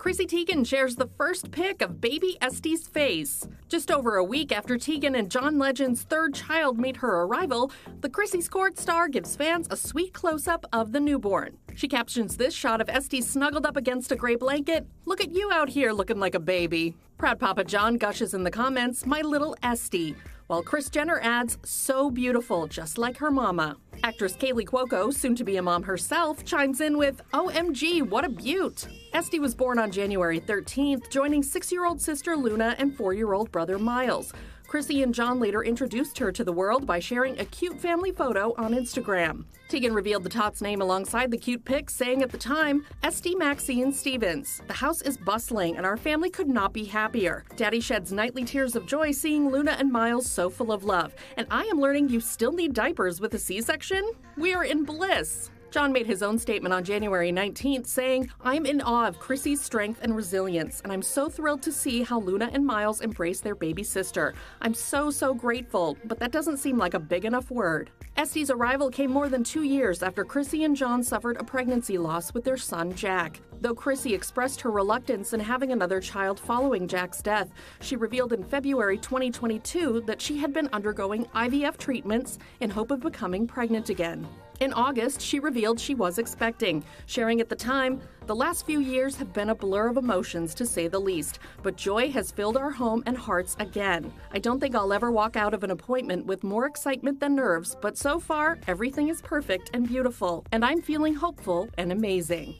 Chrissy Teigen shares the first pic of baby Esti's face. Just over a week after Teigen and John Legend's third child made her arrival, the Chrissy's Court star gives fans a sweet close up of the newborn. She captions this shot of Esti snuggled up against a gray blanket. Look at you out here looking like a baby. Proud Papa John gushes in the comments, My little Esti while Kris Jenner adds, so beautiful, just like her mama. Actress Kaley Cuoco, soon to be a mom herself, chimes in with, OMG, what a beaut! Esti was born on January 13th, joining six year old sister Luna and four year old brother Miles. Chrissy and John later introduced her to the world by sharing a cute family photo on Instagram. Teigen revealed the tot's name alongside the cute pic, saying at the time, Esti Maxine Stephens. The house is bustling and our family could not be happier. Daddy sheds nightly tears of joy seeing Luna and Miles so full of love. And I am learning you still need diapers with a C section? We are in bliss. John made his own statement on January 19th, saying, I'm in awe of Chrissy's strength and resilience, and I'm so thrilled to see how Luna and Miles embrace their baby sister. I'm so, so grateful, but that doesn't seem like a big enough word. Esti's arrival came more than two years after Chrissy and John suffered a pregnancy loss with their son, Jack. Though Chrissy expressed her reluctance in having another child following Jack's death, she revealed in February 2022 that she had been undergoing IVF treatments in hope of becoming pregnant again. In August, she revealed she was expecting, sharing at the time, the last few years have been a blur of emotions to say the least, but joy has filled our home and hearts again. I don't think I'll ever walk out of an appointment with more excitement than nerves, but so far, everything is perfect and beautiful, and I'm feeling hopeful and amazing.